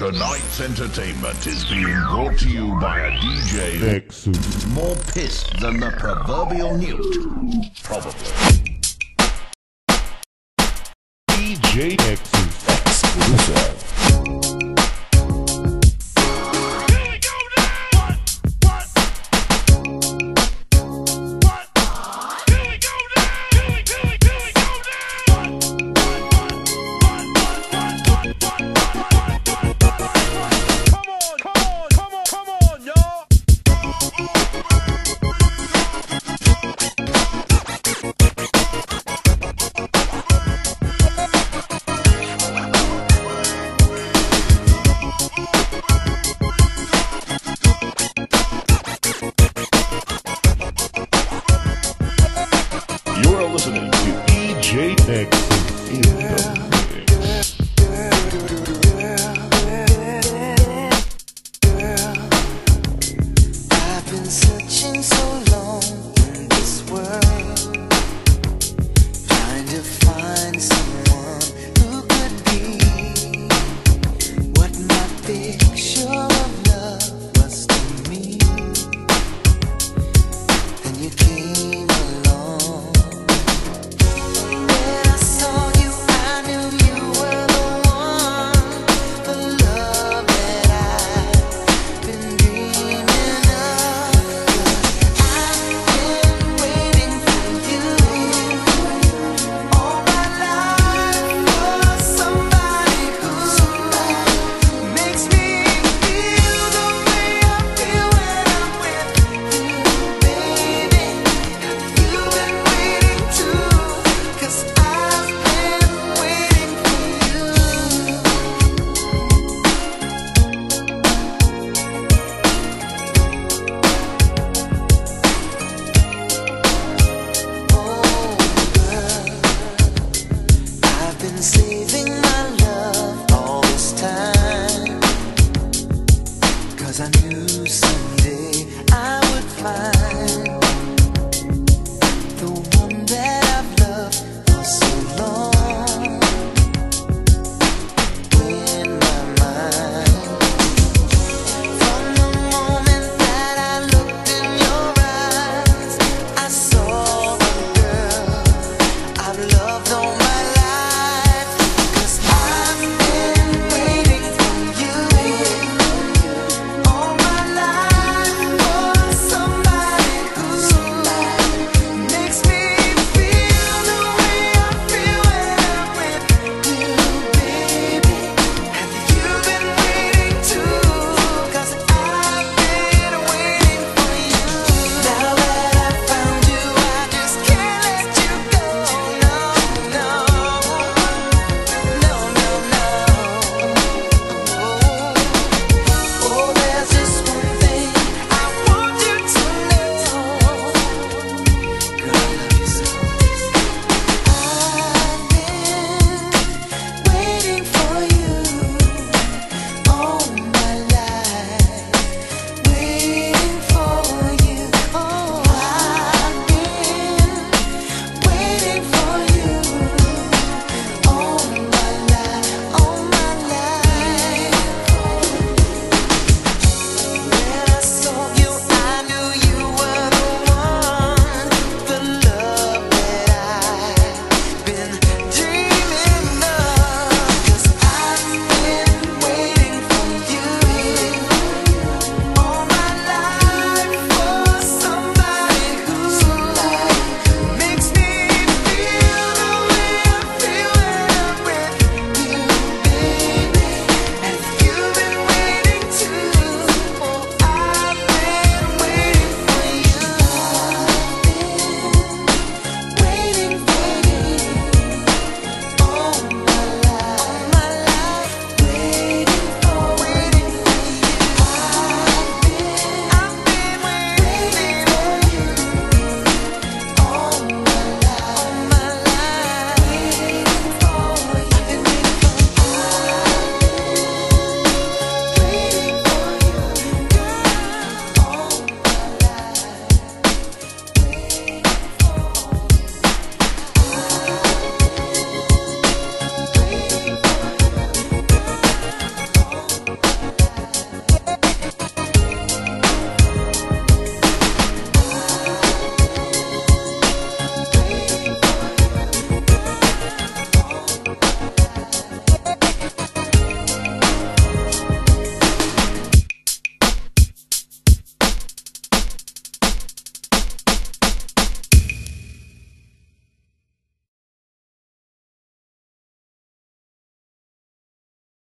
Tonight's entertainment is being brought to you by a DJ who is more pissed than the proverbial newt. Probably. DJ X. Exclusive.